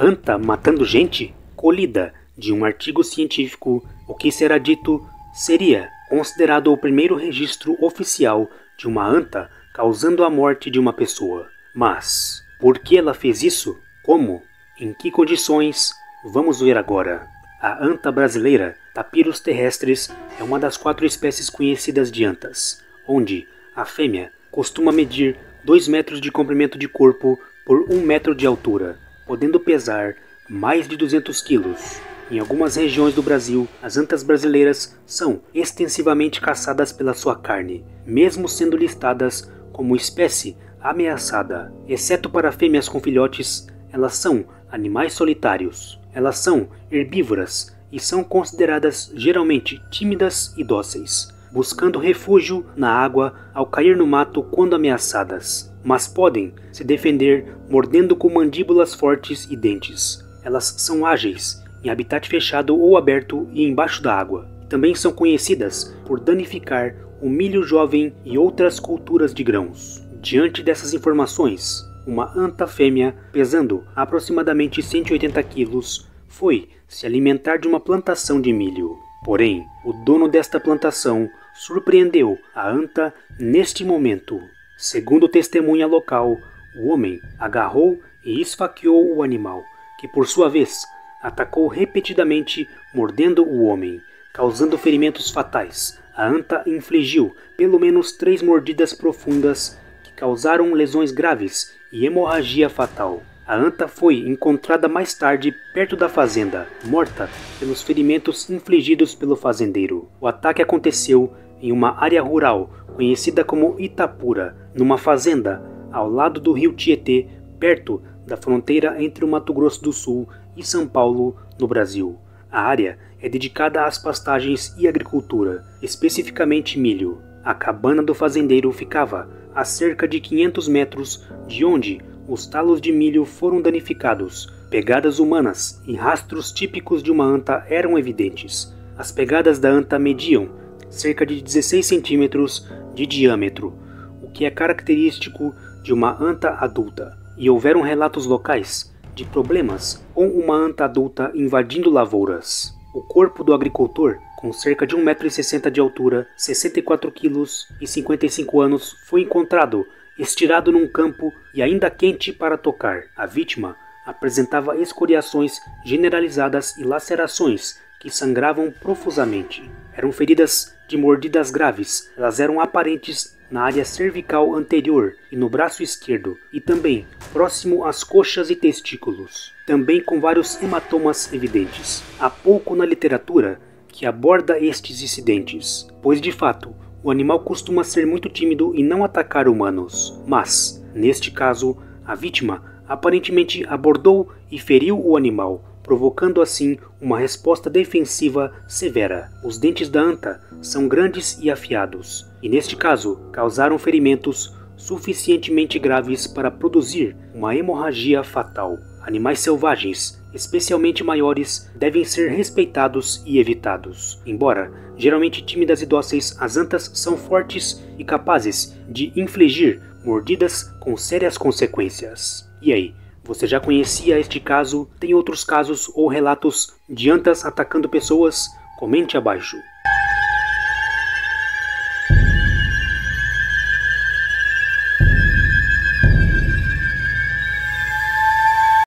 Anta matando gente? Colhida de um artigo científico, o que será dito seria considerado o primeiro registro oficial de uma anta causando a morte de uma pessoa. Mas por que ela fez isso? Como? Em que condições? Vamos ver agora. A anta brasileira, Tapirus terrestris, é uma das quatro espécies conhecidas de antas, onde a fêmea costuma medir 2 metros de comprimento de corpo por 1 metro de altura, podendo pesar mais de 200 quilos. Em algumas regiões do Brasil, as antas brasileiras são extensivamente caçadas pela sua carne, mesmo sendo listadas como espécie ameaçada. Exceto para fêmeas com filhotes, elas são animais solitários. Elas são herbívoras e são consideradas geralmente tímidas e dóceis, buscando refúgio na água ao cair no mato quando ameaçadas, mas podem se defender mordendo com mandíbulas fortes e dentes. Elas são ágeis em habitat fechado ou aberto e embaixo da água. Também são conhecidas por danificar o milho jovem e outras culturas de grãos. Diante dessas informações, uma anta fêmea pesando aproximadamente 180 quilos foi se alimentar de uma plantação de milho. Porém, o dono desta plantação surpreendeu a anta neste momento. Segundo testemunha local, o homem agarrou e esfaqueou o animal, que por sua vez atacou repetidamente, mordendo o homem, causando ferimentos fatais. A anta infligiu pelo menos três mordidas profundas que causaram lesões graves e hemorragia fatal. A anta foi encontrada mais tarde perto da fazenda, morta pelos ferimentos infligidos pelo fazendeiro. O ataque aconteceu em uma área rural conhecida como Itapura, numa fazenda ao lado do rio Tietê, perto da fronteira entre o Mato Grosso do Sul e São Paulo, no Brasil. A área é dedicada às pastagens e agricultura, especificamente milho. A cabana do fazendeiro ficava a cerca de 500 metros de onde os talos de milho foram danificados. Pegadas humanas e rastros típicos de uma anta eram evidentes. As pegadas da anta mediam cerca de 16 centímetros de diâmetro, o que é característico de uma anta adulta. E houveram relatos locais de problemas com uma anta adulta invadindo lavouras. O corpo do agricultor, com cerca de 1,60m de altura, 64 kg e 55 anos, foi encontrado estirado num campo e ainda quente para tocar. A vítima apresentava escoriações generalizadas e lacerações que sangravam profusamente. Eram feridas de mordidas graves. Elas eram aparentes na área cervical anterior e no braço esquerdo, e também próximo às coxas e testículos, também com vários hematomas evidentes. Há pouco na literatura que aborda estes incidentes, pois de fato o animal costuma ser muito tímido e não atacar humanos, mas, neste caso, a vítima aparentemente abordou e feriu o animal, provocando assim uma resposta defensiva severa. Os dentes da anta são grandes e afiados, e neste caso causaram ferimentos suficientemente graves para produzir uma hemorragia fatal. Animais selvagens, especialmente maiores, devem ser respeitados e evitados. Embora geralmente tímidas e dóceis, as antas são fortes e capazes de infligir mordidas com sérias consequências. E aí, você já conhecia este caso? Tem outros casos ou relatos de antas atacando pessoas? Comente abaixo.